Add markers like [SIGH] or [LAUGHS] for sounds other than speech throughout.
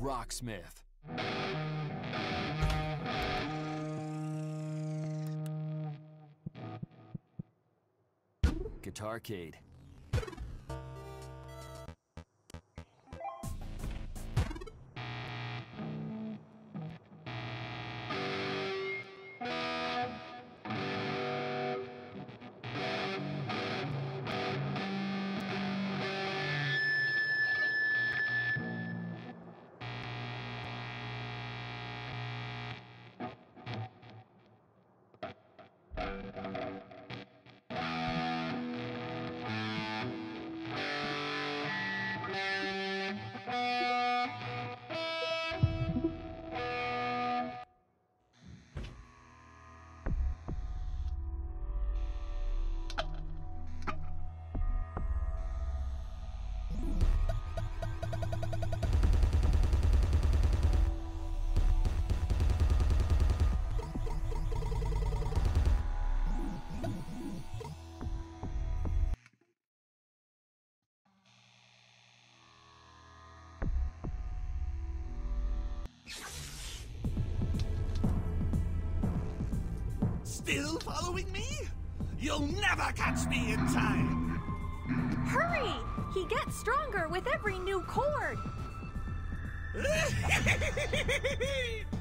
Rocksmith. Guitarcade. Still following me? You'll never catch me in time! Hurry! He gets stronger with every new chord. [LAUGHS]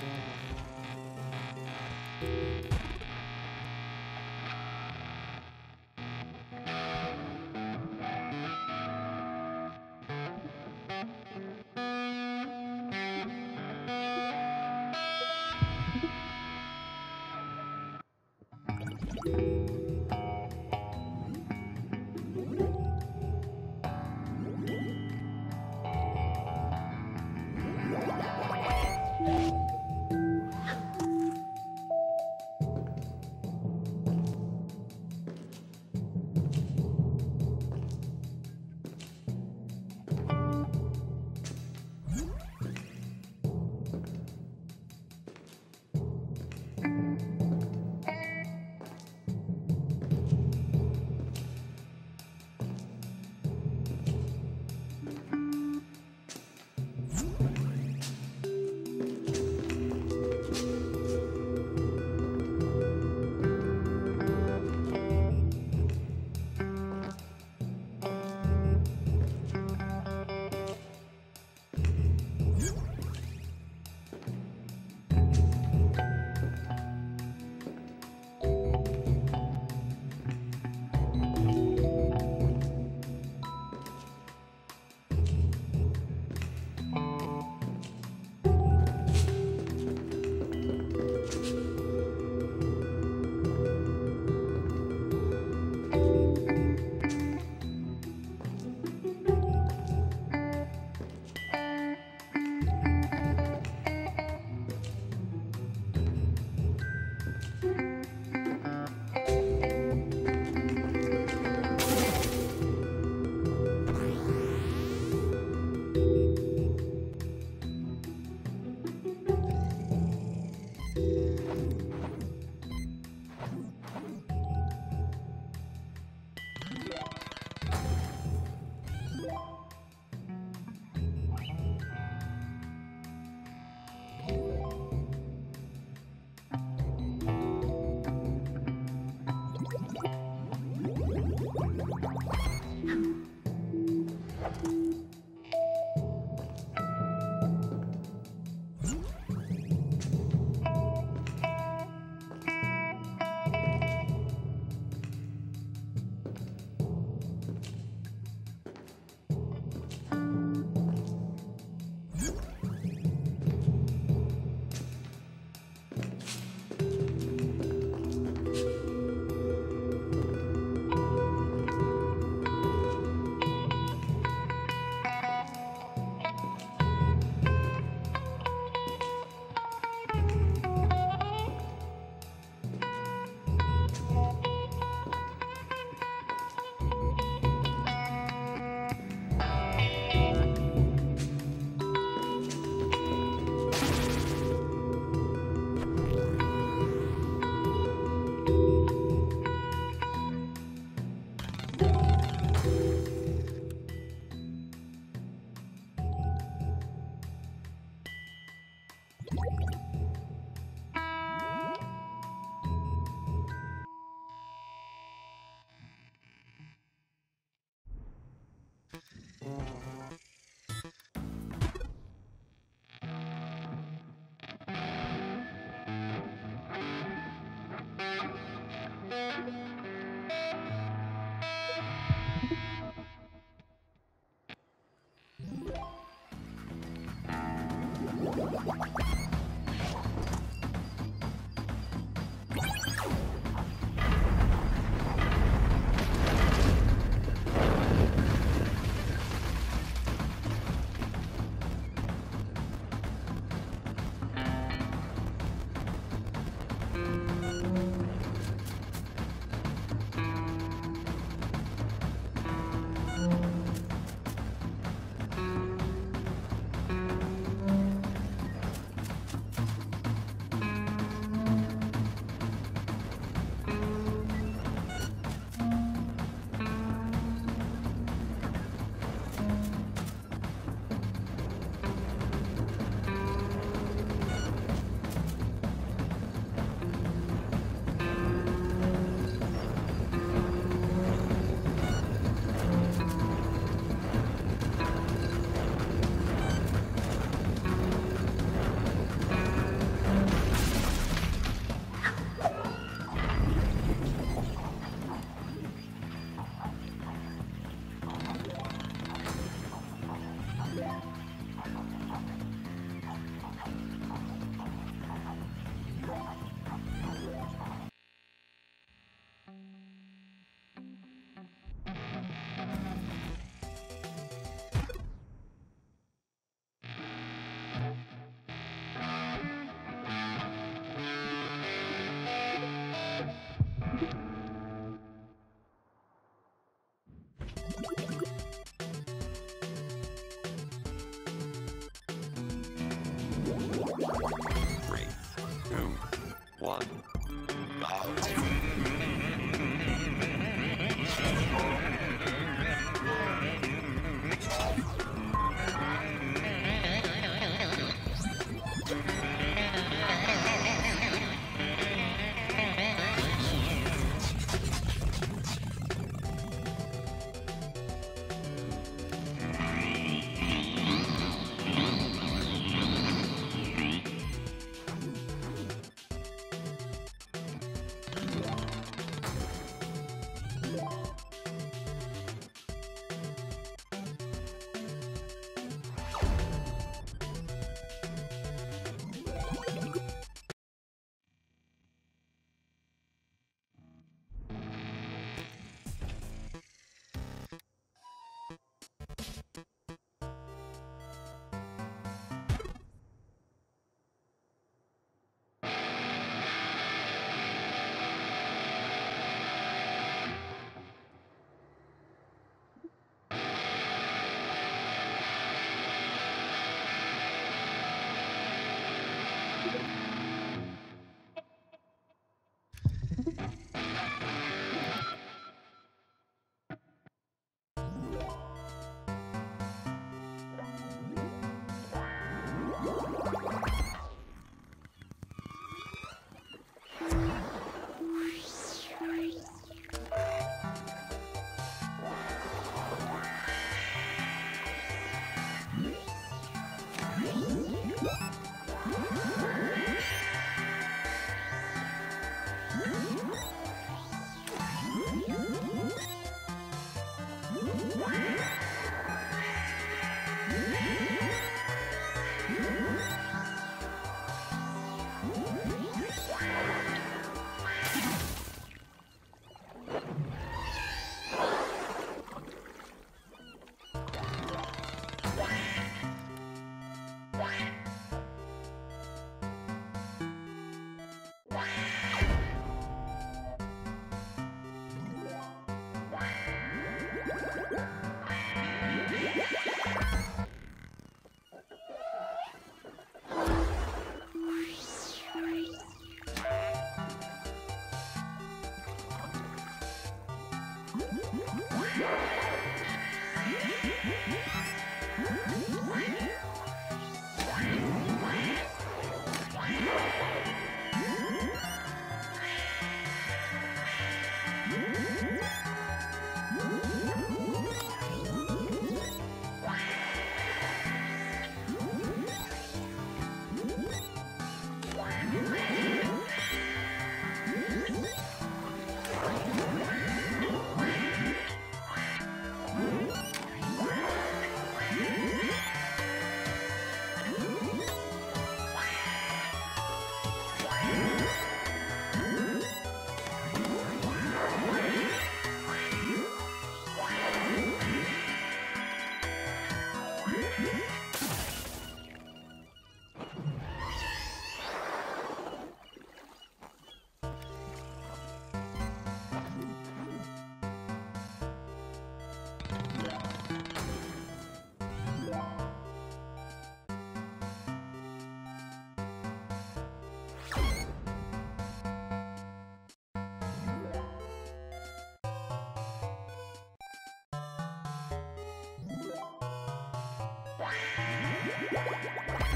Yeah. out. What?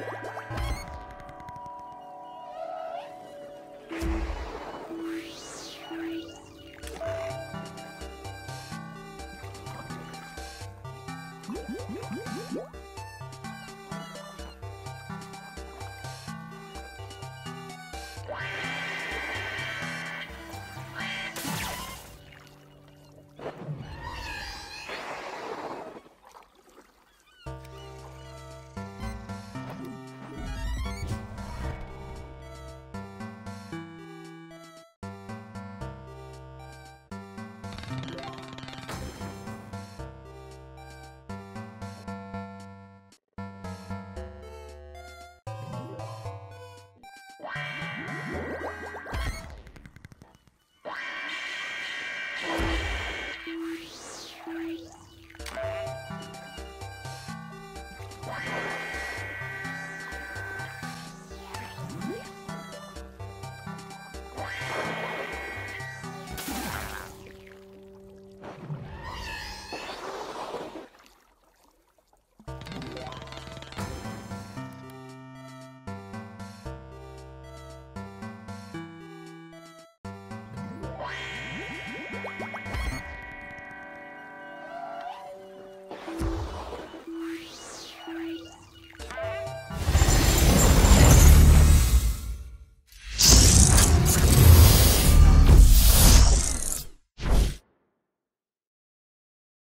Yeah. [LAUGHS]